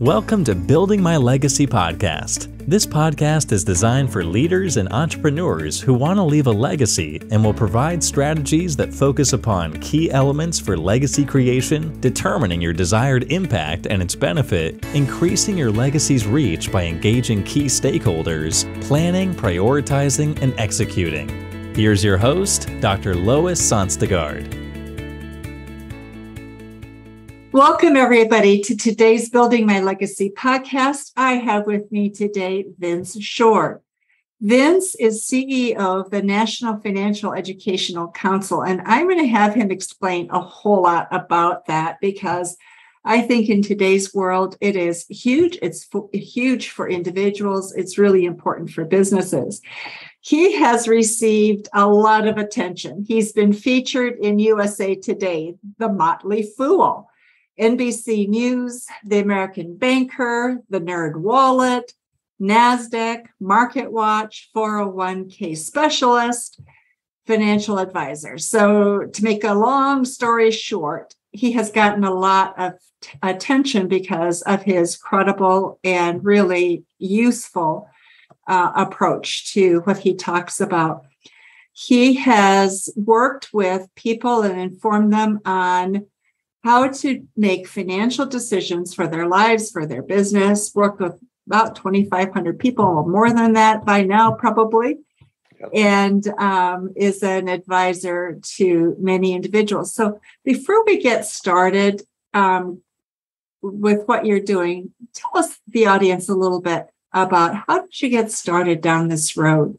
Welcome to Building My Legacy podcast. This podcast is designed for leaders and entrepreneurs who want to leave a legacy and will provide strategies that focus upon key elements for legacy creation, determining your desired impact and its benefit, increasing your legacy's reach by engaging key stakeholders, planning, prioritizing, and executing. Here's your host, Dr. Lois Sonstegard. Welcome, everybody, to today's Building My Legacy podcast. I have with me today Vince Shorb. Vince is CEO of the National Financial Educational Council, and I'm going to have him explain a whole lot about that because I think in today's world it is huge. It's huge for individuals, it's really important for businesses. He has received a lot of attention. He's been featured in USA Today, The Motley Fool. NBC News, The American Banker, The Nerd Wallet, NASDAQ, Market Watch, 401k Specialist, Financial Advisor. So, to make a long story short, he has gotten a lot of t- attention because of his credible and really useful uh, approach to what he talks about. He has worked with people and informed them on how to make financial decisions for their lives, for their business, work with about 2,500 people, more than that by now, probably, yep. and um, is an advisor to many individuals. So before we get started um, with what you're doing, tell us, the audience, a little bit about how did you get started down this road?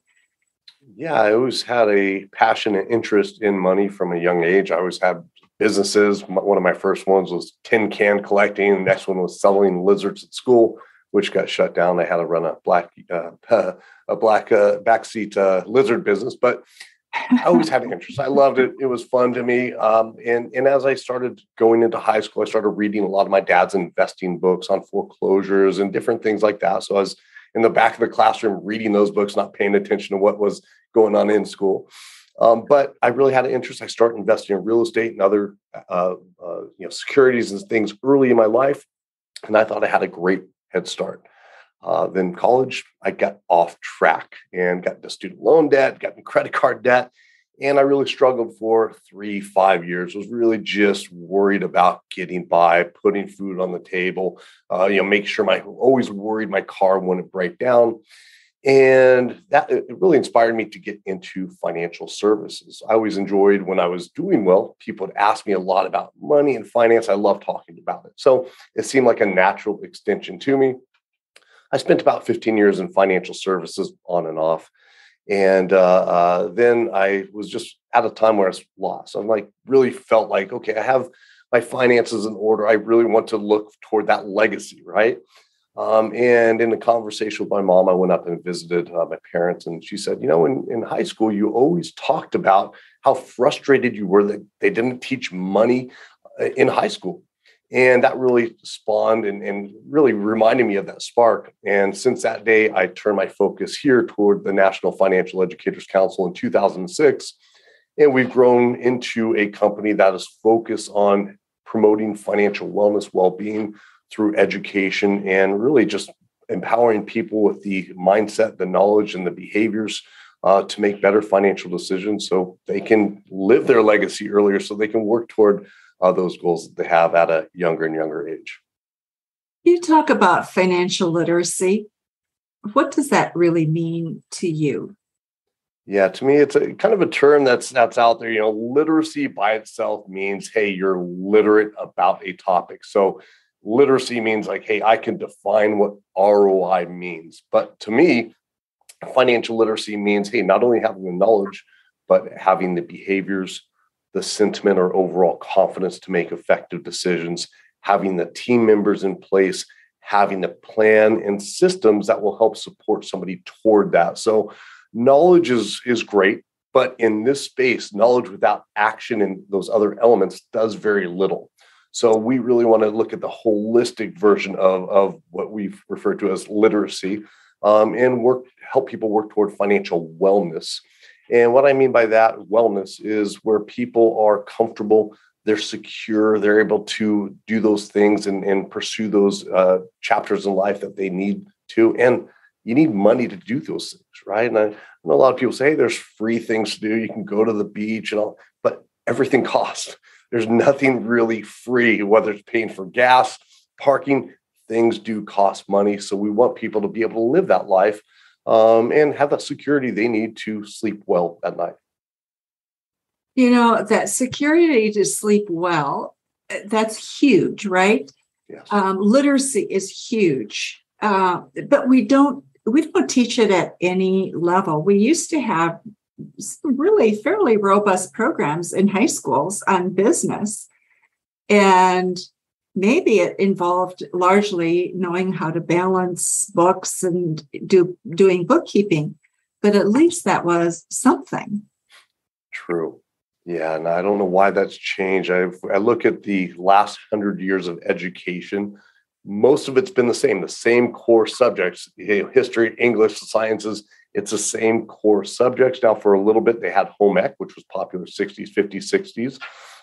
Yeah, I always had a passionate interest in money from a young age. I always had businesses. One of my first ones was tin can collecting. Next one was selling lizards at school, which got shut down. I had to run a black uh, a black uh, backseat uh, lizard business, but I always had an interest. I loved it. It was fun to me. Um, and and as I started going into high school, I started reading a lot of my dad's investing books on foreclosures and different things like that. So I was in the back of the classroom reading those books, not paying attention to what was going on in school. Um, but I really had an interest. I started investing in real estate and other, uh, uh, you know, securities and things early in my life, and I thought I had a great head start. Uh, then college, I got off track and got into student loan debt, got in credit card debt, and I really struggled for three, five years. Was really just worried about getting by, putting food on the table, uh, you know, make sure my always worried my car wouldn't break down and that it really inspired me to get into financial services. I always enjoyed when i was doing well people would ask me a lot about money and finance. I love talking about it. So it seemed like a natural extension to me. I spent about 15 years in financial services on and off. And uh, uh, then i was just at a time where i was lost. I'm like really felt like okay i have my finances in order. I really want to look toward that legacy right um, and in a conversation with my mom, I went up and visited uh, my parents, and she said, You know, in, in high school, you always talked about how frustrated you were that they didn't teach money uh, in high school. And that really spawned and, and really reminded me of that spark. And since that day, I turned my focus here toward the National Financial Educators Council in 2006. And we've grown into a company that is focused on promoting financial wellness, well being through education and really just empowering people with the mindset, the knowledge, and the behaviors uh, to make better financial decisions so they can live their legacy earlier so they can work toward uh, those goals that they have at a younger and younger age. You talk about financial literacy. What does that really mean to you? Yeah, to me, it's a kind of a term that's that's out there. You know, literacy by itself means, hey, you're literate about a topic. So literacy means like, hey, I can define what ROI means. But to me, financial literacy means, hey, not only having the knowledge, but having the behaviors, the sentiment, or overall confidence to make effective decisions, having the team members in place, having the plan and systems that will help support somebody toward that. So knowledge is is great, but in this space, knowledge without action and those other elements does very little. So we really want to look at the holistic version of, of what we've referred to as literacy um, and work help people work toward financial wellness. And what I mean by that wellness is where people are comfortable, they're secure, they're able to do those things and, and pursue those uh, chapters in life that they need to. And you need money to do those things, right? And I, I know a lot of people say, hey, there's free things to do. You can go to the beach and all, but everything costs. There's nothing really free, whether it's paying for gas, parking, things do cost money. So we want people to be able to live that life um, and have that security they need to sleep well at night. You know, that security to sleep well, eh, that's huge, right? Yes. Um, literacy is huge. Uh, but we don't we don't teach it at any level. We used to have really fairly robust programs in high schools on business. And maybe it involved largely knowing how to balance books and do doing bookkeeping, but at least that was something. True. Yeah, and I don't know why that's changed. I I look at the last hundred years of education. Most of it's been the same, the same core subjects: history, English, sciences. It's the same core subjects. Now, for a little bit, they had home ec, which was popular 60s, 50s, 60s.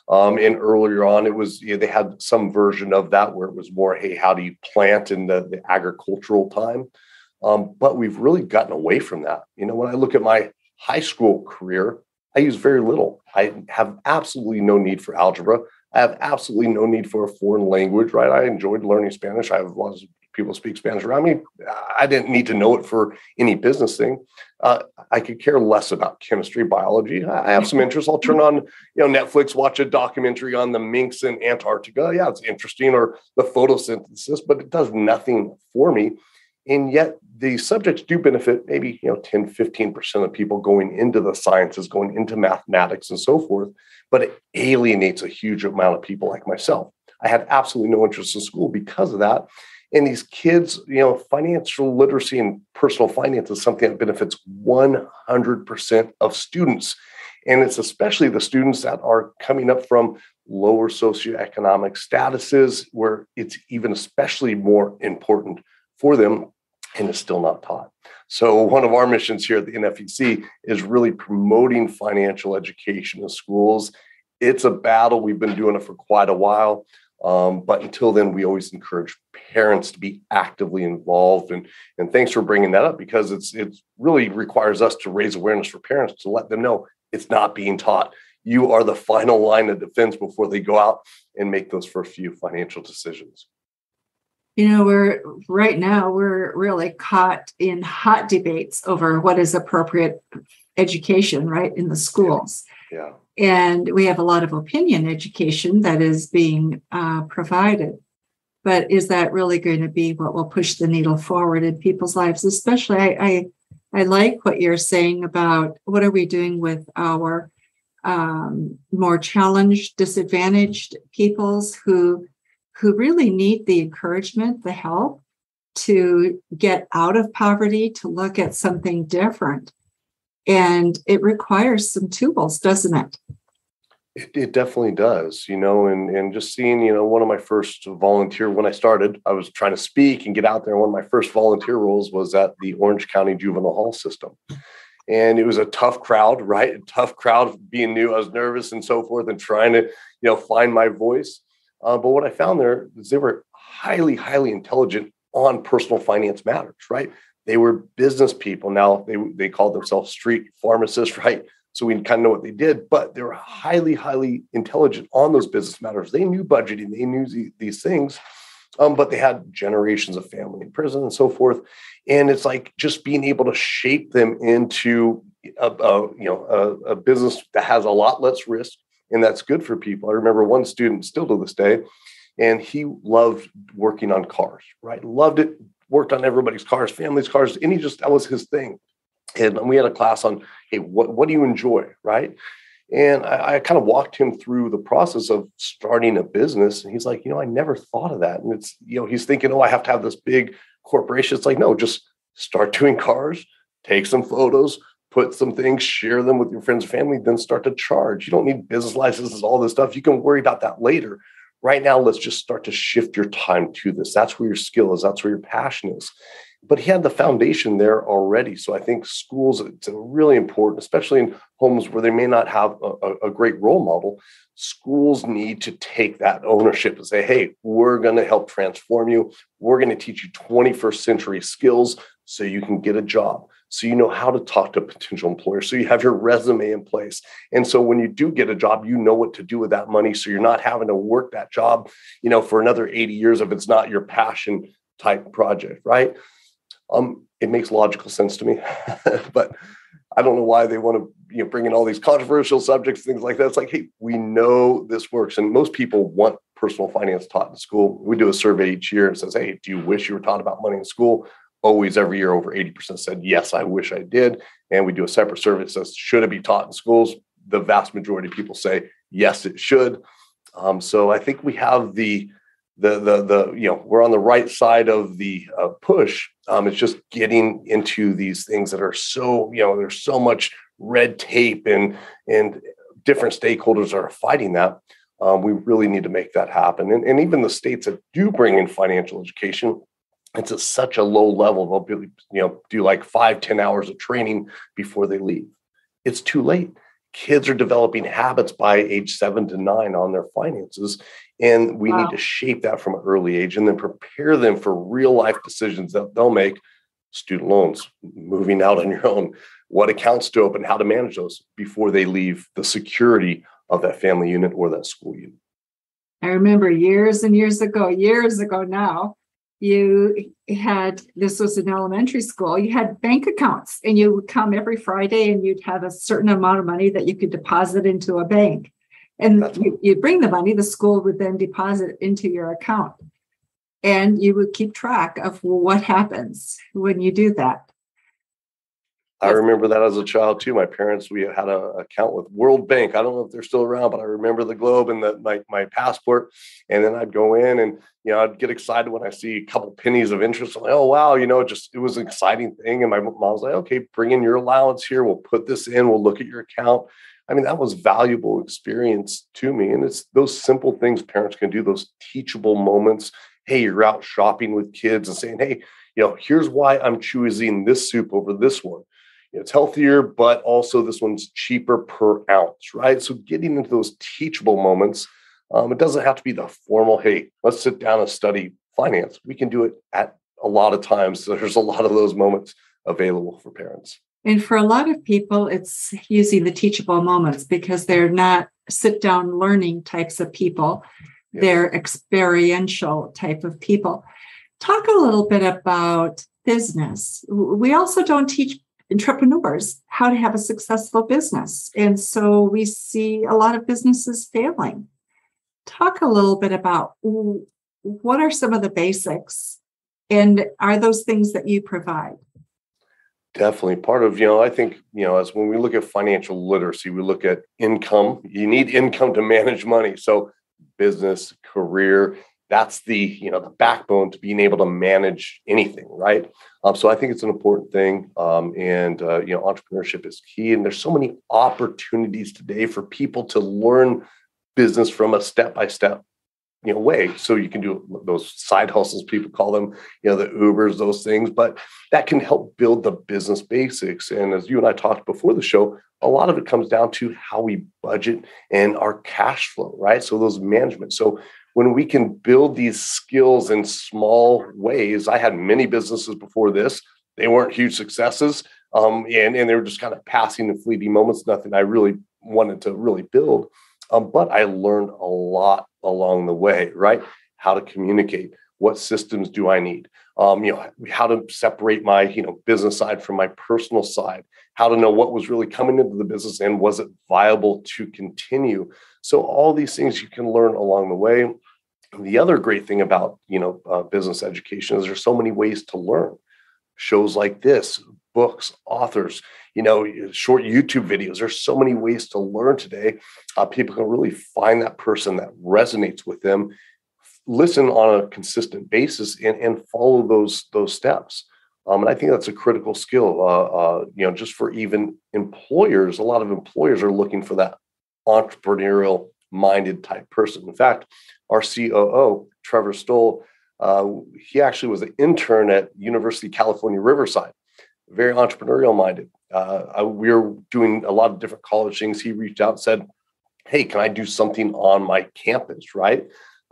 Um, and earlier on, it was you know, they had some version of that where it was more, hey, how do you plant in the, the agricultural time? Um, but we've really gotten away from that. You know, when I look at my high school career, I use very little. I have absolutely no need for algebra. I have absolutely no need for a foreign language, right? I enjoyed learning Spanish. I of people speak Spanish around me. I didn't need to know it for any business thing. Uh, I could care less about chemistry, biology. I have some interest. I'll turn on, you know, Netflix, watch a documentary on the minks in Antarctica. Yeah, it's interesting, or the photosynthesis, but it does nothing for me. And yet the subjects do benefit maybe, you know, 10, 15% of people going into the sciences, going into mathematics and so forth, but it alienates a huge amount of people like myself. I had absolutely no interest in school because of that. And these kids, you know, financial literacy and personal finance is something that benefits 100% of students. And it's especially the students that are coming up from lower socioeconomic statuses, where it's even especially more important for them and it's still not taught. So, one of our missions here at the NFEC is really promoting financial education in schools. It's a battle. We've been doing it for quite a while. Um, but until then, we always encourage parents to be actively involved. And, and thanks for bringing that up because it's it really requires us to raise awareness for parents to let them know it's not being taught. You are the final line of defense before they go out and make those first few financial decisions. You know, we're right now, we're really caught in hot debates over what is appropriate education, right, in the schools. Yeah. And we have a lot of opinion education that is being uh, provided. But is that really going to be what will push the needle forward in people's lives? Especially, I, I, I like what you're saying about what are we doing with our um, more challenged, disadvantaged peoples who who really need the encouragement, the help to get out of poverty, to look at something different and it requires some tools doesn't it? It, it definitely does you know and and just seeing you know one of my first volunteer when i started i was trying to speak and get out there one of my first volunteer roles was at the orange county juvenile hall system. And it was a tough crowd right? A tough crowd being new i was nervous and so forth and trying to you know find my voice. Uh, but what i found there is they were highly highly intelligent on personal finance matters right they were business people. Now they they called themselves street pharmacists, right? So we kind of know what they did, but they were highly, highly intelligent on those business matters. They knew budgeting, they knew the, these things, um, but they had generations of family in prison and so forth. And it's like just being able to shape them into a, a you know a, a business that has a lot less risk and that's good for people. I remember one student still to this day, and he loved working on cars, right? Loved it, worked on everybody's cars, family's cars, and he just that was his thing. And we had a class on, hey, what, what do you enjoy, right? And I, I, kind of walked him through the process of starting a business. And he's like, you know, I never thought of that. And it's, you know, he's thinking, oh, I have to have this big corporation. It's like, no, just start doing cars, take some photos, put some things, share them with your friends and family, then start to charge. You don't need business licenses, all this stuff. You can worry about that later right now let's just start to shift your time to this that's where your skill is that's where your passion is but he had the foundation there already. So I think schools, it's really important, especially in homes where they may not have a, a great role model. Schools need to take that ownership and say, hey, we're going to help transform you. We're going to teach you 21st century skills so you can get a job so you know how to talk to potential employers. So you have your resume in place. And so when you do get a job you know what to do with that money. So you're not having to work that job you know for another 80 years if it's not your passion type project right? Um it makes logical sense to me but i don't know why they want to you know bring in all these controversial subjects things like that. It's like hey we know this works. And most people want personal finance taught in school. We do a survey each year and says hey do you wish you were taught about money in school always every year over 80% said yes i wish i did. And we do a separate survey that says should it be taught in schools? The vast majority of people say yes it should. Um, so i think we have the the the the you know we're on the right side of the uh, push. Um, it's just getting into these things that are so you know there's so much red tape and and different stakeholders are fighting that. Um, we really need to make that happen. And, and even the states that do bring in financial education it's at such a low level they'll be, you know do like five ten hours of training before they leave. It's too late. Kids are developing habits by age seven to nine on their finances and we wow. need to shape that from an early age and then prepare them for real life decisions that they'll make. Student loans moving out on your own what accounts to open how to manage those before they leave the security of that family unit or that school unit. I remember years and years ago years ago now you had this was an elementary school you had bank accounts and you would come every friday and you'd have a certain amount of money that you could deposit into a bank. And you, would bring the money the school would then deposit into your account. And you would keep track of what happens when you do that I remember that as a child too. My parents, we had an account with World Bank. I don't know if they're still around, but I remember the globe and the, my, my passport. And then I'd go in and, you know, I'd get excited when I see a couple pennies of interest. I'm like, oh, wow, you know, just it was an exciting thing. And my mom was like, okay, bring in your allowance here. We'll put this in. We'll look at your account. I mean, that was valuable experience to me. And it's those simple things parents can do, those teachable moments. Hey, you're out shopping with kids and saying, hey, you know, here's why I'm choosing this soup over this one it's healthier, but also this one's cheaper per ounce, right? So getting into those teachable moments, um, it doesn't have to be the formal, hey, let's sit down and study finance. We can do it at a lot of times. So there's a lot of those moments available for parents. And for a lot of people, it's using the teachable moments because they're not sit down learning types of people. Yes. They're experiential type of people. Talk a little bit about business. We also don't teach entrepreneurs how to have a successful business. And so we see a lot of businesses failing. Talk a little bit about what are some of the basics and are those things that you provide? Definitely part of, you know, I think, you know, as when we look at financial literacy, we look at income. You need income to manage money. So business, career, that's the you know the backbone to being able to manage anything right? Um, so i think it's an important thing um, and uh, you know entrepreneurship is key and there's so many opportunities today for people to learn business from a step-by-step you know way. So you can do those side hustles people call them you know the ubers those things but that can help build the business basics. And as you and i talked before the show a lot of it comes down to how we budget and our cash flow right? So those management. So when we can build these skills in small ways. I had many businesses before this. They weren't huge successes. Um, and, and they were just kind of passing the fleeting moments, nothing I really wanted to really build. Um, but I learned a lot along the way, right? How to communicate, what systems do I need? Um, you know, how to separate my, you know, business side from my personal side, how to know what was really coming into the business and was it viable to continue. So all these things you can learn along the way the other great thing about you know uh, business education is there's so many ways to learn shows like this books authors you know short youtube videos there's so many ways to learn today uh, people can really find that person that resonates with them listen on a consistent basis and, and follow those those steps um, and i think that's a critical skill uh, uh, you know just for even employers a lot of employers are looking for that entrepreneurial minded type person in fact our COO, Trevor Stoll, Uh, he actually was an intern at University of California, Riverside, very entrepreneurial minded. Uh, we were doing a lot of different college things. He reached out and said, Hey, can I do something on my campus? Right.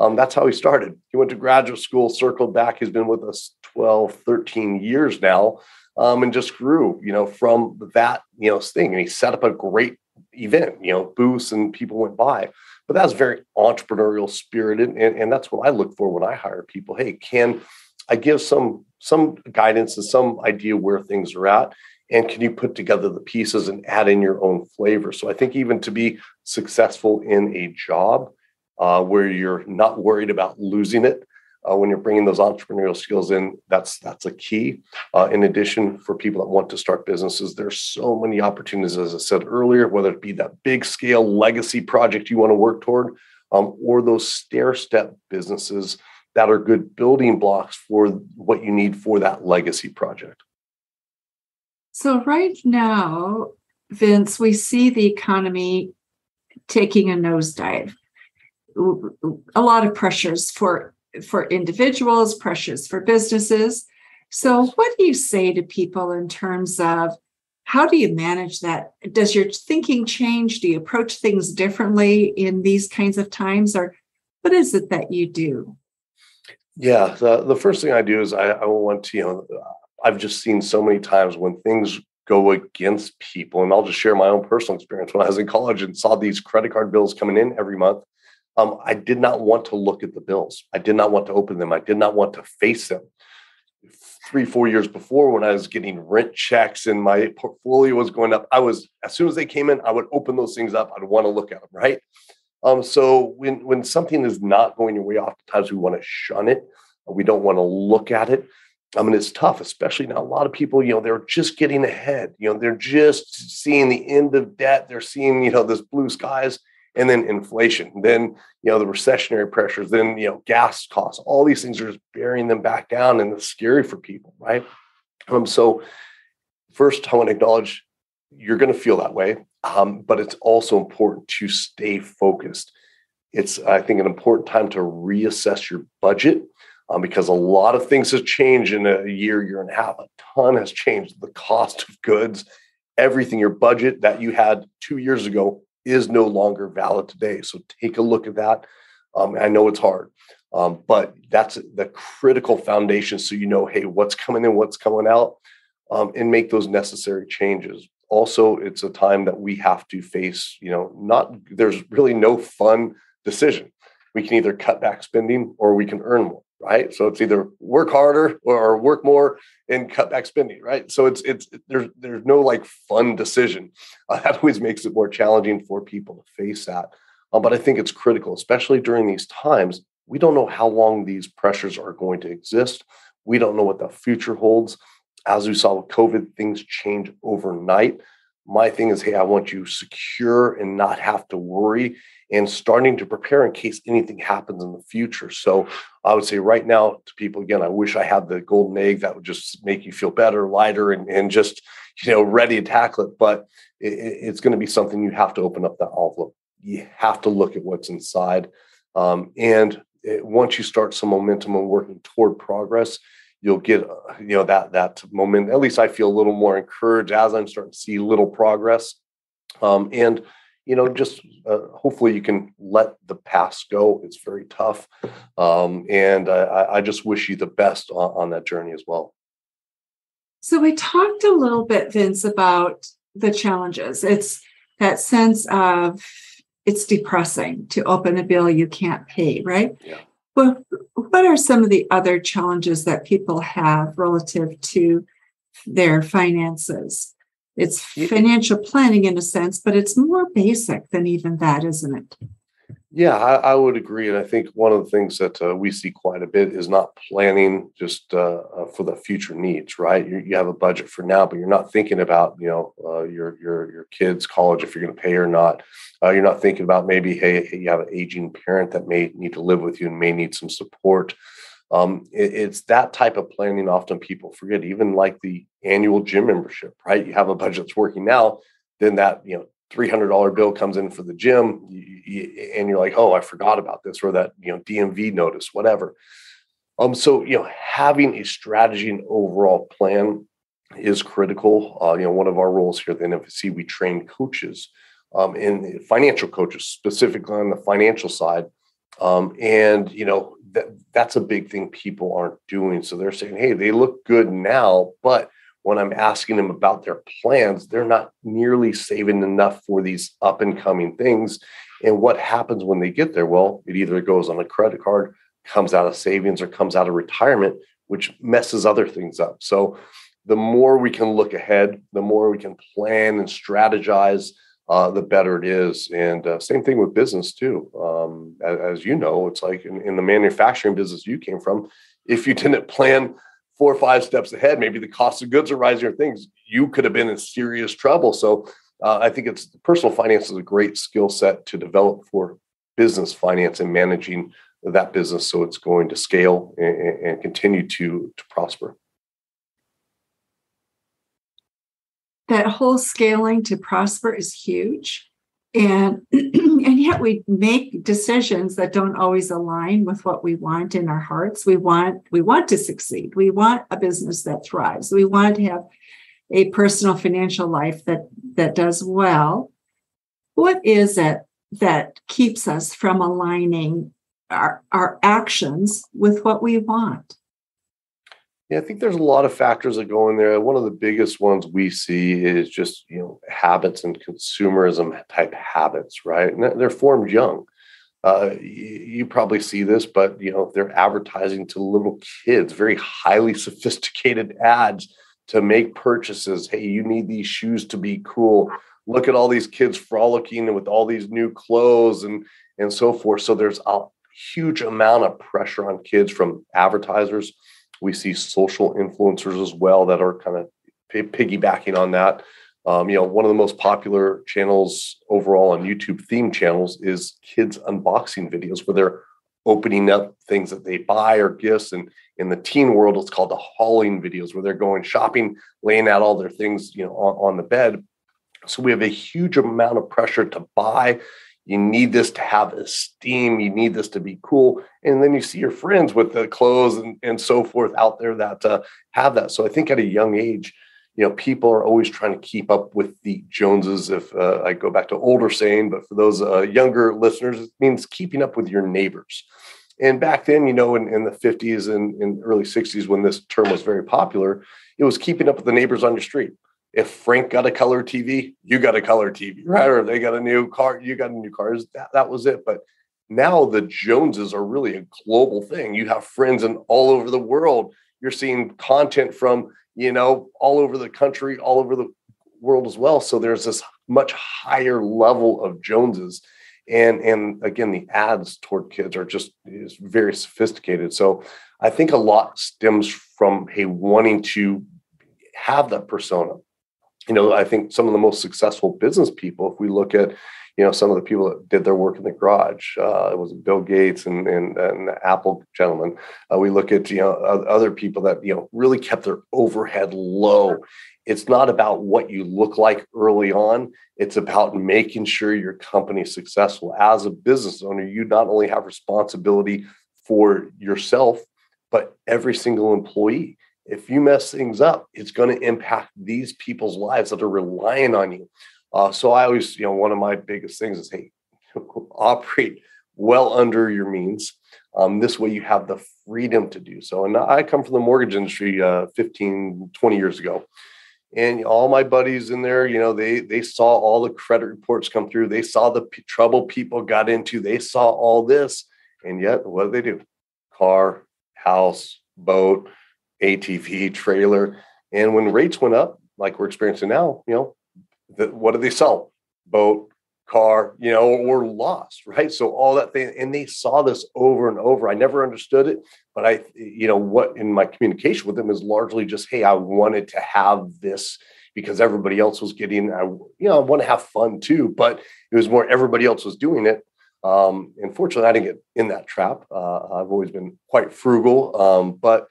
Um, that's how he started. He went to graduate school, circled back. He's been with us 12, 13 years now, um, and just grew, you know, from that, you know, thing. And he set up a great event, you know, booths and people went by. But that's very entrepreneurial spirited. And, and that's what I look for when I hire people. Hey, can I give some some guidance and some idea where things are at? And can you put together the pieces and add in your own flavor? So I think even to be successful in a job, uh, where you're not worried about losing it uh, when you're bringing those entrepreneurial skills in. That's that's a key. Uh, in addition, for people that want to start businesses, there's so many opportunities, as I said earlier, whether it be that big scale legacy project you want to work toward, um, or those stair step businesses that are good building blocks for what you need for that legacy project. So right now, Vince, we see the economy taking a nosedive a lot of pressures for for individuals, pressures for businesses. So, what do you say to people in terms of how do you manage that? Does your thinking change? Do you approach things differently in these kinds of times, or what is it that you do? Yeah, the, the first thing I do is I, I want to, you know, I've just seen so many times when things go against people, and I'll just share my own personal experience when I was in college and saw these credit card bills coming in every month um, I did not want to look at the bills. I did not want to open them. I did not want to face them. Three, four years before, when I was getting rent checks and my portfolio was going up, I was as soon as they came in, I would open those things up. I'd want to look at them, right? Um, so when when something is not going your way, oftentimes we want to shun it. We don't want to look at it. I mean, it's tough, especially now. A lot of people, you know, they're just getting ahead. You know, they're just seeing the end of debt. They're seeing, you know, this blue skies and then inflation, then you know the recessionary pressures, then you know gas costs. All these things are just bearing them back down, and it's scary for people, right? Um, so first, I want to acknowledge you're going to feel that way, um, but it's also important to stay focused. It's I think an important time to reassess your budget. Um, because a lot of things have changed in a year, year and a half. A ton has changed. The cost of goods, everything, your budget that you had two years ago is no longer valid today. So take a look at that. Um, I know it's hard, um, but that's the critical foundation. So you know, hey, what's coming in, what's coming out, um, and make those necessary changes. Also, it's a time that we have to face. You know, not there's really no fun decision. We can either cut back spending or we can earn more right? So it's either work harder or work more and cut back spending, right? So it's it's there's there's no like fun decision. Uh, that always makes it more challenging for people to face that. Um, but I think it's critical, especially during these times. We don't know how long these pressures are going to exist. We don't know what the future holds. As we saw with COVID, things change overnight my thing is hey i want you secure and not have to worry and starting to prepare in case anything happens in the future. So i would say right now to people again i wish i had the golden egg that would just make you feel better lighter and, and just you know ready to tackle it. But it, it's going to be something you have to open up that envelope. You have to look at what's inside. Um, and it, once you start some momentum and working toward progress you'll get you know that that moment. At least i feel a little more encouraged as i'm starting to see little progress. Um, and you know just uh, hopefully you can let the past go. It's very tough. Um, and I, I, just wish you the best on, on that journey as well. So we talked a little bit vince about the challenges. It's that sense of it's depressing to open a bill you can't pay right? Yeah well, what are some of the other challenges that people have relative to their finances? It's financial planning in a sense, but it's more basic than even that, isn't it? Yeah, I, I, would agree, and I think one of the things that uh, we see quite a bit is not planning just uh, uh, for the future needs. Right, you, you, have a budget for now, but you're not thinking about you know uh, your your your kids' college if you're going to pay or not. Uh, you're not thinking about maybe hey, you have an aging parent that may need to live with you and may need some support. Um, it, it's that type of planning often people forget. Even like the annual gym membership, right? You have a budget that's working now, then that you know $300 bill comes in for the gym and you're like, oh, I forgot about this or that, you know, DMV notice, whatever. Um, so you know, having a strategy and overall plan is critical. Uh, you know, one of our roles here at the NFEC, we train coaches um, and financial coaches, specifically on the financial side. Um, and you know, that that's a big thing people aren't doing. So they're saying, hey, they look good now, but when I'm asking them about their plans, they're not nearly saving enough for these up and coming things. And what happens when they get there? Well, it either goes on a credit card, comes out of savings, or comes out of retirement, which messes other things up. So the more we can look ahead, the more we can plan and strategize, uh, the better it is. And uh, same thing with business too. Um, as, as, you know, it's like in, in, the manufacturing business you came from, if you didn't plan four or five steps ahead, maybe the cost of goods are rising or things, you could have been in serious trouble. So uh, I think it's personal finance is a great skill set to develop for business finance and managing that business so it's going to scale and, and continue to, to prosper. that whole scaling to prosper is huge and and yet we make decisions that don't always align with what we want in our hearts? We want we want to succeed. We want a business that thrives. We want to have a personal financial life that that does well. What is it that keeps us from aligning our, our actions with what we want yeah, I think there's a lot of factors that go in there. One of the biggest ones we see is just you know habits and consumerism type habits, right? And they're formed young. Uh, you probably see this, but you know they're advertising to little kids, very highly sophisticated ads to make purchases. Hey, you need these shoes to be cool. Look at all these kids frolicking with all these new clothes and and so forth. So there's a huge amount of pressure on kids from advertisers we see social influencers as well that are kind of piggybacking on that. Um, you know, one of the most popular channels overall on YouTube theme channels is kids unboxing videos where they're opening up things that they buy or gifts. And in the teen world, it's called the hauling videos where they're going shopping, laying out all their things, you know, on, on the bed. So we have a huge amount of pressure to buy you need this to have esteem. You need this to be cool. And then you see your friends with the clothes and, and so forth out there that uh, have that. So i think at a young age you know people are always trying to keep up with the joneses. If uh, i go back to older saying but for those uh, younger listeners it means keeping up with your neighbors. And back then you know in, in the 50s and in early 60s when this term was very popular it was keeping up with the neighbors on your street if Frank got a color TV, you got a color TV, right? Or they got a new car, you got a new car. That, that was it. But now the Joneses are really a global thing. You have friends in all over the world. You're seeing content from, you know, all over the country, all over the world as well. So there's this much higher level of Joneses. And and again, the ads toward kids are just is very sophisticated. So I think a lot stems from hey wanting to have that persona you know, I think some of the most successful business people, if we look at, you know, some of the people that did their work in the garage, uh, it was Bill Gates and, and, and the Apple gentleman. Uh, we look at, you know, other people that, you know, really kept their overhead low. It's not about what you look like early on. It's about making sure your company is successful. As a business owner, you not only have responsibility for yourself, but every single employee if you mess things up, it's going to impact these people's lives that are relying on you. Uh, so I always, you know, one of my biggest things is, hey, operate well under your means. Um, this way you have the freedom to do so. And I come from the mortgage industry uh, 15, 20 years ago. And all my buddies in there, you know, they they saw all the credit reports come through. They saw the p- trouble people got into. They saw all this, and yet what did they do? Car, house, boat, ATV trailer. And when rates went up, like we're experiencing now, you know, the, what did they sell? Boat, car, you know, or lost, right? So all that thing, and they saw this over and over. I never understood it, but I, you know, what in my communication with them is largely just, hey, I wanted to have this because everybody else was getting, I, you know, I want to have fun too, but it was more everybody else was doing it. Um, unfortunately, I didn't get in that trap. Uh, I've always been quite frugal, um, but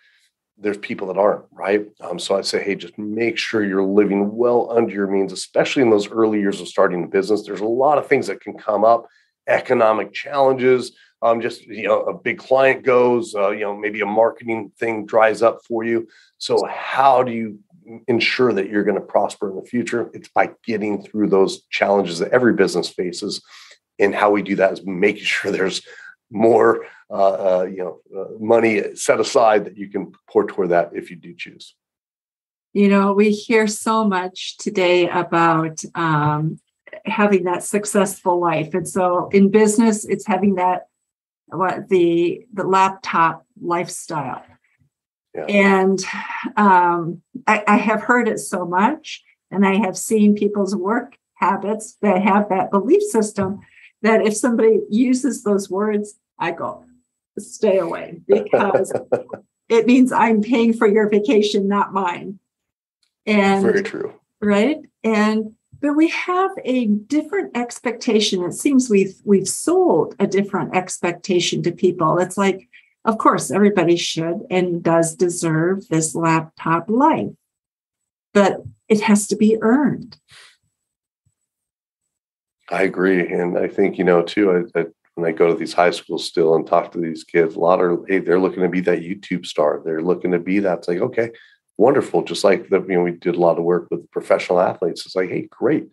there's people that aren't right um, so i say hey just make sure you're living well under your means especially in those early years of starting a business there's a lot of things that can come up economic challenges Um, just you know, a big client goes, uh, you know, maybe a marketing thing dries up for you. So how do you ensure that you're going to prosper in the future? It's by getting through those challenges that every business faces, and how we do that is making sure there's more, uh, uh, you know, uh, money set aside that you can pour toward that if you do choose. You know, we hear so much today about um, having that successful life, and so in business, it's having that what the the laptop lifestyle. Yeah. And um, I, I have heard it so much, and I have seen people's work habits that have that belief system that if somebody uses those words, I go, stay away because it means I'm paying for your vacation, not mine. And very true. Right. And but we have a different expectation. It seems we've we've sold a different expectation to people. It's like, of course, everybody should and does deserve this laptop life, but it has to be earned. I agree, and I think you know too. I, I, when I go to these high schools still and talk to these kids, a lot are hey, they're looking to be that YouTube star. They're looking to be that. It's like okay, wonderful. Just like that, you know, we did a lot of work with professional athletes. It's like hey, great,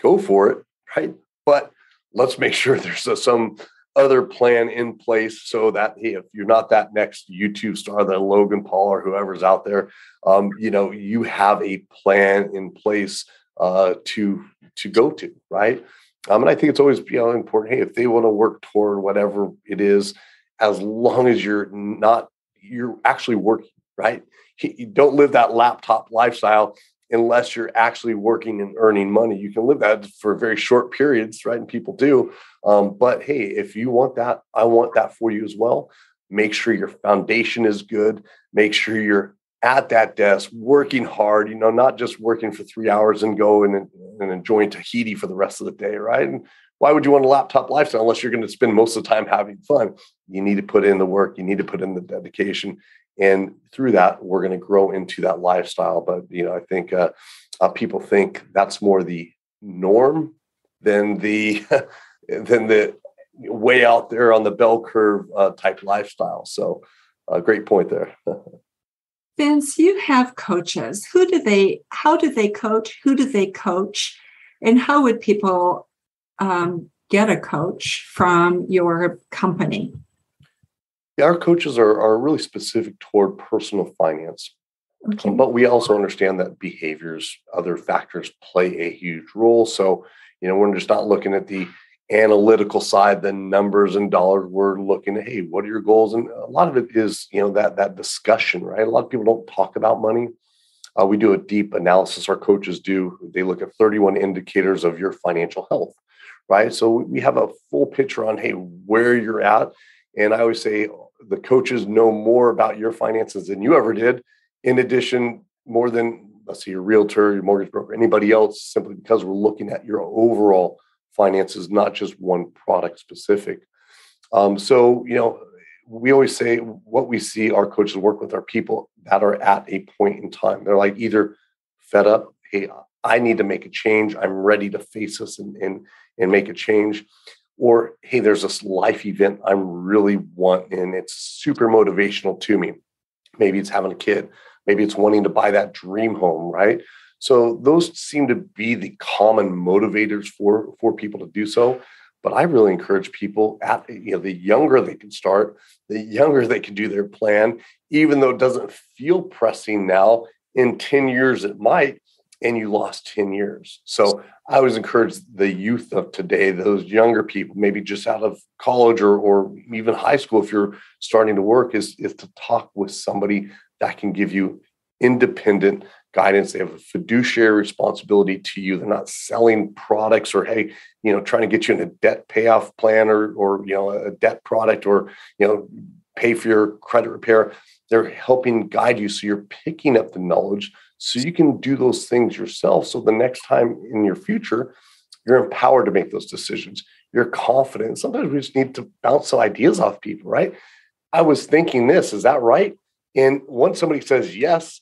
go for it, right? But let's make sure there's a, some other plan in place so that hey, if you're not that next YouTube star, that Logan Paul or whoever's out there, um, you know, you have a plan in place uh, to to go to, right? Um, and I think it's always you know important. Hey, if they want to work toward whatever it is, as long as you're not you're actually working, right? You don't live that laptop lifestyle unless you're actually working and earning money. You can live that for very short periods, right? And people do. Um, but hey, if you want that, I want that for you as well. Make sure your foundation is good. Make sure you're at that desk working hard, you know, not just working for three hours and go and, and enjoying Tahiti for the rest of the day, right? And why would you want a laptop lifestyle unless you're going to spend most of the time having fun? You need to put in the work, you need to put in the dedication. And through that, we're going to grow into that lifestyle. But, you know, I think uh, uh, people think that's more the norm than the, than the way out there on the bell curve uh, type lifestyle. So, uh, great point there. Vince, you have coaches. Who do they, how do they coach? Who do they coach? And how would people um, get a coach from your company? Yeah, our coaches are, are really specific toward personal finance. Okay. But we also understand that behaviors, other factors play a huge role. So, you know, we're just not looking at the analytical side, the numbers and dollars, we're looking at, hey, what are your goals? And a lot of it is, you know, that that discussion, right? A lot of people don't talk about money. Uh, we do a deep analysis. Our coaches do. They look at 31 indicators of your financial health, right? So we have a full picture on, hey, where you're at. And I always say the coaches know more about your finances than you ever did. In addition, more than let's say your realtor, your mortgage broker, anybody else, simply because we're looking at your overall finances, not just one product specific. Um, so, you know, we always say what we see our coaches work with are people that are at a point in time. They're like either fed up, hey, I need to make a change. I'm ready to face this and, and, and make a change. Or, hey, there's this life event I'm really want, and it's super motivational to me. Maybe it's having a kid. Maybe it's wanting to buy that dream home, right? So those seem to be the common motivators for for people to do so. But I really encourage people at you know the younger they can start, the younger they can do their plan, even though it doesn't feel pressing now. In 10 years, it might, and you lost 10 years. So I always encourage the youth of today, those younger people, maybe just out of college or, or even high school, if you're starting to work, is, is to talk with somebody that can give you independent guidance. They have a fiduciary responsibility to you. They're not selling products or, hey, you know, trying to get you in a debt payoff plan or, or, you know, a debt product or, you know, pay for your credit repair. They're helping guide you. So you're picking up the knowledge so you can do those things yourself. So the next time in your future, you're empowered to make those decisions. You're confident. Sometimes we just need to bounce some ideas off people, right? I was thinking this, is that right? And once somebody says yes,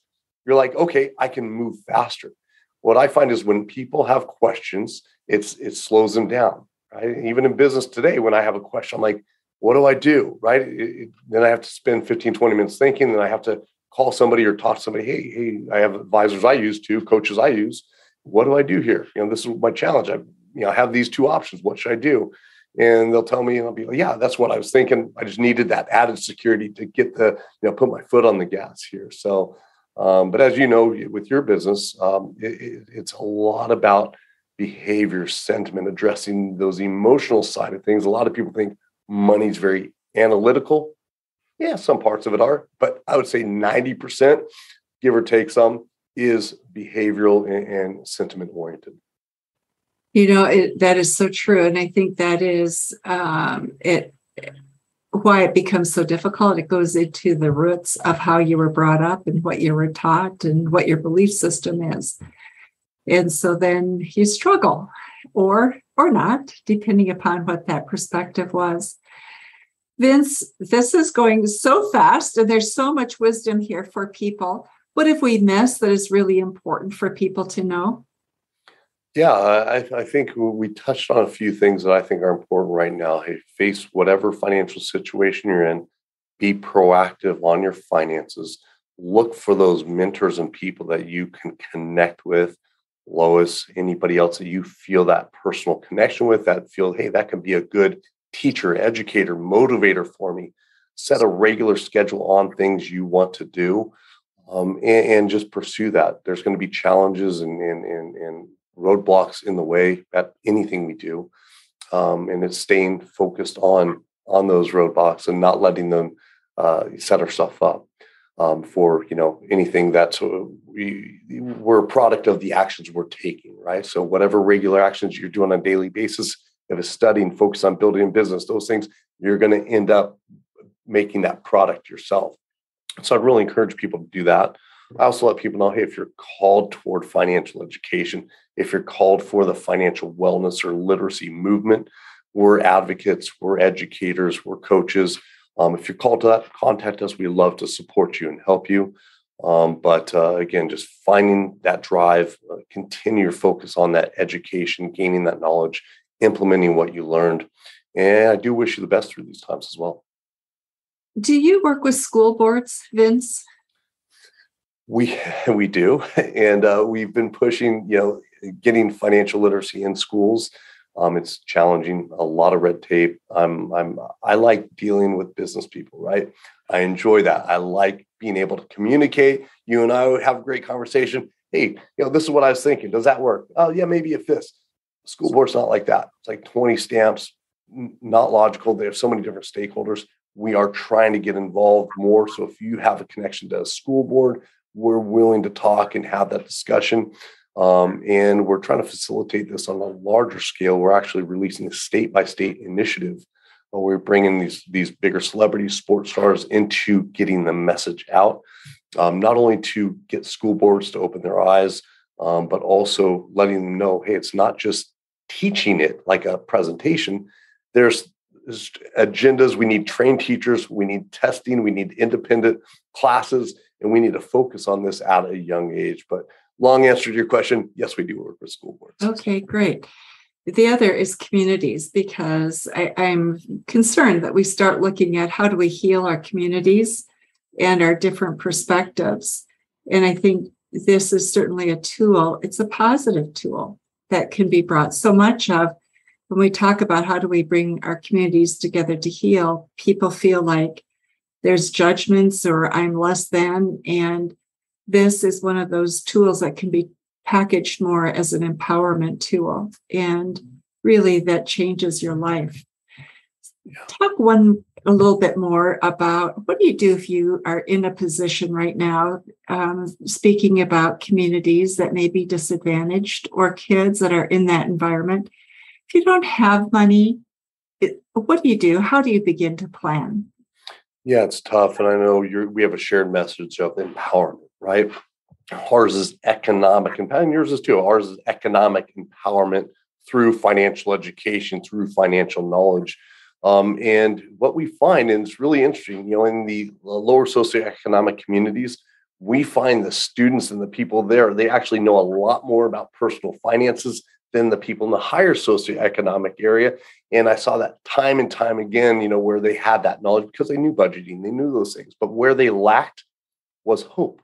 you're like, okay, I can move faster. What I find is when people have questions, it's it slows them down. Right? Even in business today, when I have a question, I'm like, what do I do? Right. It, it, then I have to spend 15, 20 minutes thinking. Then I have to call somebody or talk to somebody. Hey, hey, I have advisors I use too, coaches I use. What do I do here? You know, this is my challenge. I, you know, have these two options. What should I do? And they'll tell me, and I'll be like, yeah, that's what I was thinking. I just needed that added security to get the, you know, put my foot on the gas here. So, um, but as you know, with your business, um, it, it's a lot about behavior, sentiment, addressing those emotional side of things. A lot of people think money's very analytical. Yeah, some parts of it are, but I would say 90%, give or take some, is behavioral and, and sentiment oriented. You know, it, that is so true. And I think that is um, it why it becomes so difficult. It goes into the roots of how you were brought up and what you were taught and what your belief system is. And so then you struggle or or not, depending upon what that perspective was. Vince, this is going so fast, and there's so much wisdom here for people. What have we missed that is really important for people to know? Yeah, I, I, think we touched on a few things that I think are important right now. Hey, face whatever financial situation you're in, be proactive on your finances. Look for those mentors and people that you can connect with. Lois, anybody else that you feel that personal connection with, that feel, hey, that can be a good teacher, educator, motivator for me. Set a regular schedule on things you want to do um, and, and, just pursue that. There's going to be challenges and, and, and, and roadblocks in the way at anything we do. Um, and it's staying focused on on those roadblocks and not letting them uh, set ourselves up um, for you know anything that's uh, we we're a product of the actions we're taking right so whatever regular actions you're doing on a daily basis if it's studying focus on building a business those things you're going to end up making that product yourself so I'd really encourage people to do that I also let people know hey, if you're called toward financial education, if you're called for the financial wellness or literacy movement, we're advocates, we're educators, we're coaches. Um, if you're called to that, contact us. We love to support you and help you. Um, but uh, again, just finding that drive, uh, continue your focus on that education, gaining that knowledge, implementing what you learned. And I do wish you the best through these times as well. Do you work with school boards, Vince? We we do, and uh, we've been pushing, you know, getting financial literacy in schools. Um, it's challenging, a lot of red tape. I'm I'm I like dealing with business people, right? I enjoy that. I like being able to communicate. You and I have a great conversation. Hey, you know, this is what I was thinking. Does that work? Oh, yeah, maybe it fits. School board's not like that. It's like 20 stamps, not logical. They have so many different stakeholders. We are trying to get involved more. So if you have a connection to a school board, we're willing to talk and have that discussion. Um, and we're trying to facilitate this on a larger scale. We're actually releasing a state by state initiative where we're bringing these, these bigger celebrities, sports stars into getting the message out, um, not only to get school boards to open their eyes, um, but also letting them know hey, it's not just teaching it like a presentation. There's, there's agendas. We need trained teachers. We need testing. We need independent classes and we need to focus on this at a young age. But long answer to your question, yes, we do work with school boards. Okay, great. The other is communities because I, I'm concerned that we start looking at how do we heal our communities and our different perspectives. And I think this is certainly a tool, it's a positive tool that can be brought. So much of when we talk about how do we bring our communities together to heal, people feel like there's judgments or I'm less than. And this is one of those tools that can be packaged more as an empowerment tool. And really, that changes your life. Talk one a little bit more about what do you do if you are in a position right now, um, speaking about communities that may be disadvantaged or kids that are in that environment. If you don't have money, it, what do you do? How do you begin to plan? Yeah, it's tough. And I know you're, we have a shared message of empowerment, right? Ours is economic and yours is too. Ours is economic empowerment through financial education, through financial knowledge. Um, and what we find, and it's really interesting, you know, in the lower socioeconomic communities, we find the students and the people there, they actually know a lot more about personal finances than the people in the higher socioeconomic area. And I saw that time and time again, you know, where they had that knowledge because they knew budgeting, they knew those things, but where they lacked was hope.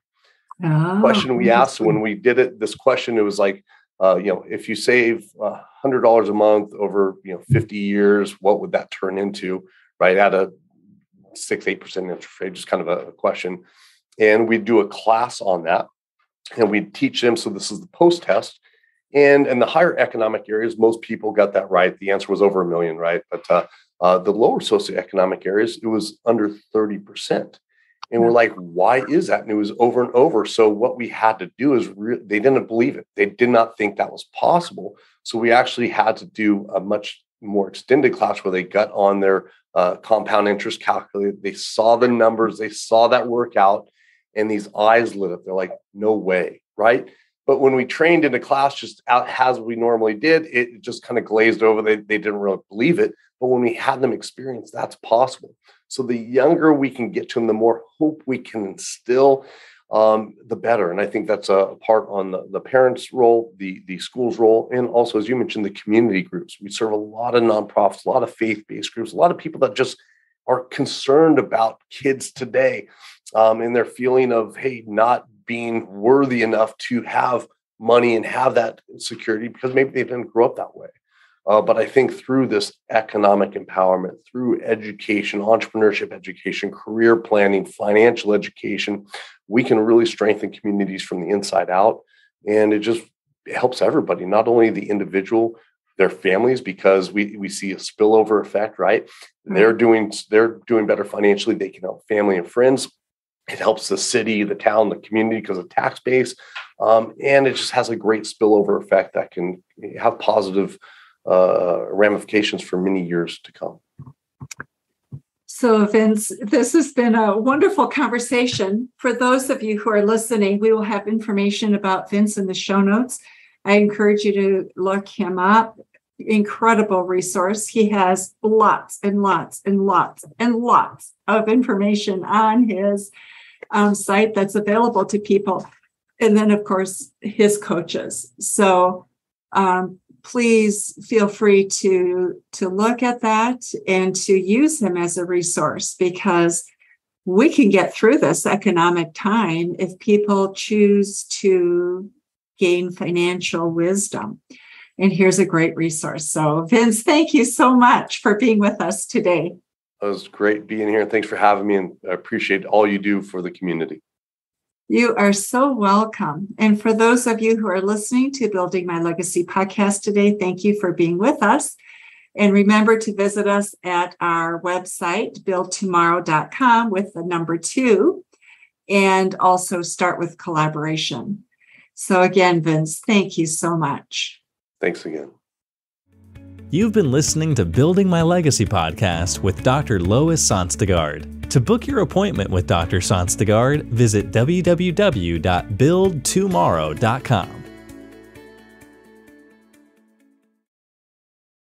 Oh, question we asked when we did it, this question, it was like, uh, you know, if you save hundred dollars a month over, you know, 50 years, what would that turn into? Right. At a six, eight percent interest rate, just kind of a question. And we'd do a class on that and we'd teach them. So this is the post test. And in the higher economic areas, most people got that right. The answer was over a million, right? But uh, uh, the lower socioeconomic areas, it was under 30%. And we're like, why is that? And it was over and over. So what we had to do is re- they didn't believe it. They did not think that was possible. So we actually had to do a much more extended class where they got on their uh, compound interest calculator. They saw the numbers, they saw that work out, and these eyes lit up. They're like, no way, right? But when we trained in a class just out as we normally did, it just kind of glazed over. They, they didn't really believe it. But when we had them experience, that's possible. So the younger we can get to them, the more hope we can instill, um, the better. And I think that's a part on the, the parents' role, the, the school's role, and also, as you mentioned, the community groups. We serve a lot of nonprofits, a lot of faith-based groups, a lot of people that just are concerned about kids today um, and their feeling of, hey, not being worthy enough to have money and have that security because maybe they didn't grow up that way. Uh, but I think through this economic empowerment, through education, entrepreneurship education, career planning, financial education, we can really strengthen communities from the inside out. And it just helps everybody, not only the individual, their families, because we, we see a spillover effect, right? They're doing they're doing better financially. They can help family and friends. It helps the city, the town, the community because of tax base. Um, and it just has a great spillover effect that can have positive uh, ramifications for many years to come. So, Vince, this has been a wonderful conversation. For those of you who are listening, we will have information about Vince in the show notes. I encourage you to look him up. Incredible resource. He has lots and lots and lots and lots of information on his um, site that's available to people. And then, of course, his coaches. So, um, please feel free to to look at that and to use him as a resource because we can get through this economic time if people choose to gain financial wisdom and here's a great resource so vince thank you so much for being with us today it was great being here And thanks for having me and i appreciate all you do for the community you are so welcome. And for those of you who are listening to Building My Legacy podcast today, thank you for being with us. And remember to visit us at our website, buildtomorrow.com with the number two, and also start with collaboration. So, again, Vince, thank you so much. Thanks again. You've been listening to Building My Legacy podcast with Dr. Lois Sonstegard. To book your appointment with Dr. Sonstegard, visit www.buildtomorrow.com.